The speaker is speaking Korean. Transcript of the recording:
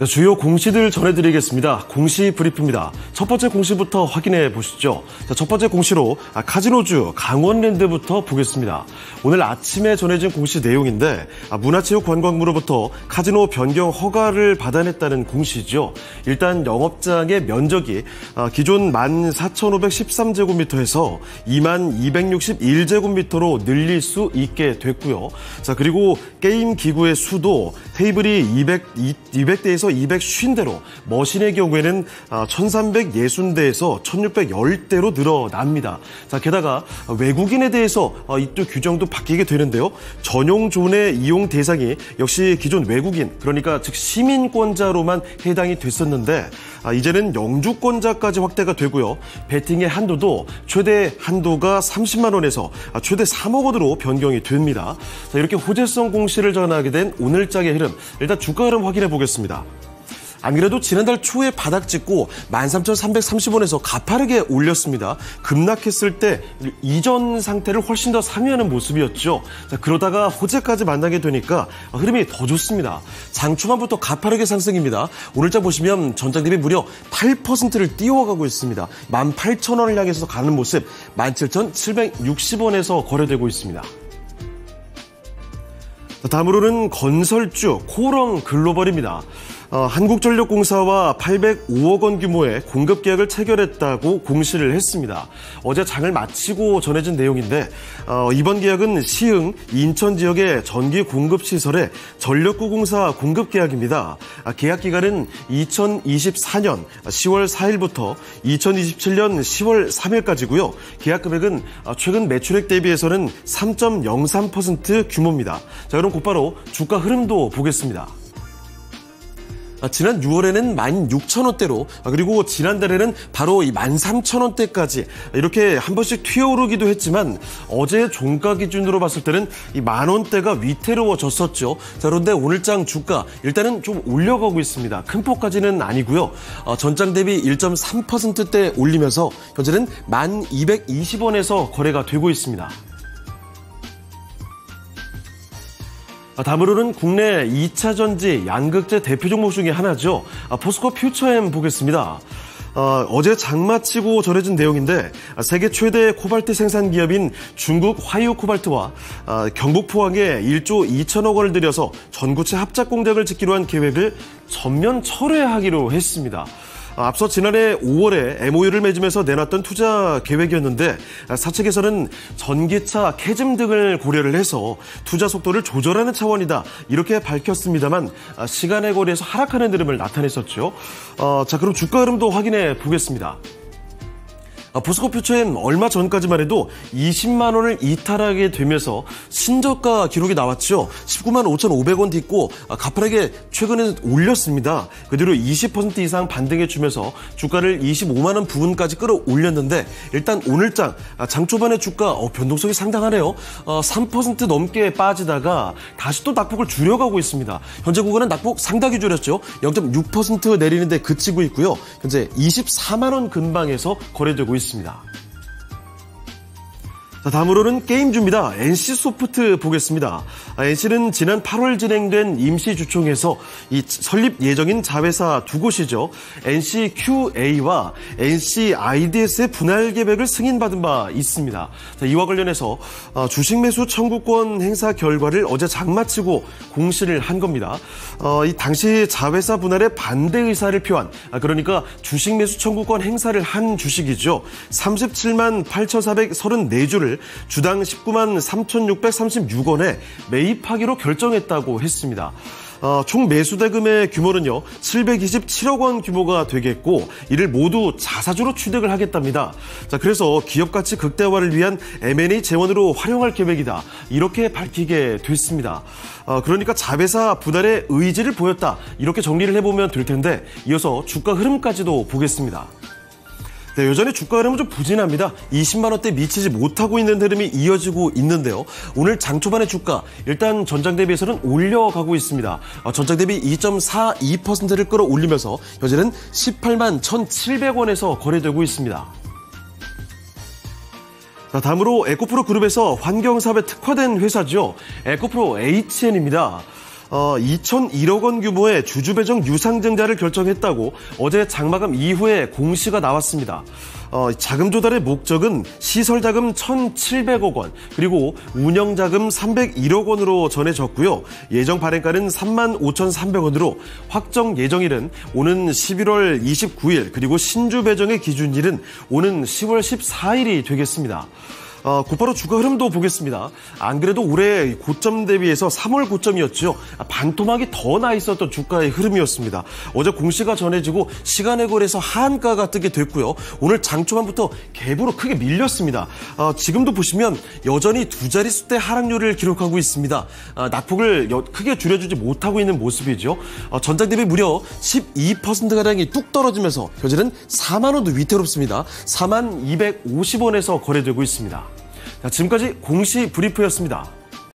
네, 주요 공시들 전해드리겠습니다. 공시 브리프입니다. 첫 번째 공시부터 확인해 보시죠. 자, 첫 번째 공시로 아, 카지노주 강원랜드부터 보겠습니다. 오늘 아침에 전해진 공시 내용인데 아, 문화체육관광부로부터 카지노 변경 허가를 받아냈다는 공시죠. 일단 영업장의 면적이 아, 기존 14,513제곱미터에서 22,261제곱미터로 늘릴 수 있게 됐고요. 자 그리고 게임 기구의 수도 테이블이 200, 200대에서 250대로 머신의 경우에는 1360대에서 아, 1610대로 늘어납니다. 자, 게다가 외국인에 대해서 아, 이쪽 규정도 바뀌게 되는데요. 전용 존의 이용 대상이 역시 기존 외국인, 그러니까 즉 시민권자로만 해당이 됐었는데 아, 이제는 영주권자까지 확대가 되고요. 베팅의 한도도 최대 한도가 30만 원에서 최대 3억 원으로 변경이 됩니다. 자, 이렇게 호재성 공시를 전하게 된 오늘장의 흐름, 일단 주가 흐름 확인해 보겠습니다. 안 그래도 지난달 초에 바닥 찍고 13,330원에서 가파르게 올렸습니다. 급락했을 때 이전 상태를 훨씬 더 상회하는 모습이었죠. 자, 그러다가 호재까지 만나게 되니까 흐름이 더 좋습니다. 장 초반부터 가파르게 상승입니다. 오늘자 보시면 전장 대비 무려 8%를 띄워가고 있습니다. 18,000원을 향해서 가는 모습 17,760원에서 거래되고 있습니다. 다음으로는 건설주 코런 글로벌입니다. 어, 한국전력공사와 805억 원 규모의 공급 계약을 체결했다고 공시를 했습니다. 어제 장을 마치고 전해진 내용인데 어, 이번 계약은 시흥, 인천 지역의 전기 공급 시설의 전력구 공사 공급 계약입니다. 아, 계약 기간은 2024년 10월 4일부터 2027년 10월 3일까지고요. 계약 금액은 아, 최근 매출액 대비해서는 3.03% 규모입니다. 자, 그럼 곧바로 주가 흐름도 보겠습니다. 아, 지난 6월에는 16,000원대로 아, 그리고 지난달에는 바로 이 13,000원대까지 이렇게 한 번씩 튀어오르기도 했지만 어제 종가 기준으로 봤을 때는 이 만원대가 위태로워졌었죠. 자, 그런데 오늘장 주가 일단은 좀 올려가고 있습니다. 큰 폭까지는 아니고요. 어, 전장 대비 1.3%대 올리면서 현재는 1,220원에서 거래가 되고 있습니다. 다음으로는 국내 2차 전지 양극재 대표 종목 중에 하나죠. 아, 포스코 퓨처엠 보겠습니다. 어, 제 장마치고 전해진 내용인데 세계 최대 코발트 생산 기업인 중국 화이오 코발트와 어, 경북 포항에 1조 2천억 원을 들여서 전구체 합작 공장을 짓기로 한 계획을 전면 철회하기로 했습니다. 앞서 지난해 5월에 MOU를 맺으면서 내놨던 투자 계획이었는데 사측에서는 전기차 캐즘 등을 고려를 해서 투자 속도를 조절하는 차원이다 이렇게 밝혔습니다만 시간의 거리에서 하락하는 흐름을 나타냈었죠. 어, 자 그럼 주가 흐름도 확인해 보겠습니다. 아, 보스코 퓨처엔 얼마 전까지만 해도 20만 원을 이탈하게 되면서 신저가 기록이 나왔죠. 19만 5,500원 딛고 아, 가파르게 최근에 올렸습니다. 그 뒤로 20% 이상 반등해 주면서 주가를 25만 원 부분까지 끌어올렸는데 일단 오늘장 아, 장 초반의 주가 어, 변동성이 상당하네요. 3% 어, 넘게 빠지다가 다시 또 낙폭을 줄여가고 있습니다. 현재 구간은 낙폭 상당히 줄였죠. 0.6% 내리는데 그치고 있고요. 현재 24만 원 근방에서 거래되고 있습니다. 있습니다. 자, 다음으로는 게임주입니다. NC소프트 보겠습니다. 아, NC는 지난 8월 진행된 임시주총에서 이 설립 예정인 자회사 두 곳이죠. NCQA와 NCIDS의 분할 계획을 승인받은 바 있습니다. 자, 이와 관련해서 아, 주식 매수 청구권 행사 결과를 어제 장마치고 공시를 한 겁니다. 어, 이 당시 자회사 분할에 반대 의사를 표한 아, 그러니까 주식 매수 청구권 행사를 한 주식이죠. 37만 8,434주를 주당 19만 3,636원에 매입하기로 결정했다고 했습니다. 어, 총 매수 대금의 규모는요 727억 원 규모가 되겠고 이를 모두 자사주로 취득을 하겠답니다. 자 그래서 기업 가치 극대화를 위한 M&A 재원으로 활용할 계획이다 이렇게 밝히게 됐습니다. 어, 그러니까 자회사 분할의 의지를 보였다 이렇게 정리를 해보면 될 텐데 이어서 주가 흐름까지도 보겠습니다. 네, 여전히 주가 흐름은 좀 부진합니다. 20만 원대 미치지 못하고 있는 흐름이 이어지고 있는데요. 오늘 장 초반의 주가 일단 전장 대비해서는 올려가고 있습니다. 어, 전장 대비 2.42%를 끌어올리면서 현재는 18만 1,700원에서 거래되고 있습니다. 자, 다음으로 에코프로 그룹에서 환경사업에 특화된 회사죠. 에코프로 HN입니다. 어, 2,001억 원 규모의 주주 배정 유상증자를 결정했다고 어제 장마감 이후에 공시가 나왔습니다. 어, 자금 조달의 목적은 시설 자금 1,700억 원, 그리고 운영 자금 301억 원으로 전해졌고요. 예정 발행가는 3만 5,300원으로 확정 예정일은 오는 11월 29일, 그리고 신주 배정의 기준일은 오는 10월 14일이 되겠습니다. 어, 곧바로 주가 흐름도 보겠습니다. 안 그래도 올해 고점 대비해서 3월 고점이었죠. 반토막이 더 나 있었던 주가의 흐름이었습니다. 어제 공시가 전해지고 시간에 거래해서 하한가가 뜨게 됐고요. 오늘 장 초반부터 갭으로 크게 밀렸습니다. 어, 지금도 보시면 여전히 두 자릿수 대 하락률을 기록하고 있습니다. 어, 낙폭을 여, 크게 줄여주지 못하고 있는 모습이죠. 어, 전장 대비 무려 12%가량이 뚝 떨어지면서 현재는 4만 원도 위태롭습니다. 4만 250원에서 거래되고 있습니다. 자, 지금까지 공시 브리프였습니다.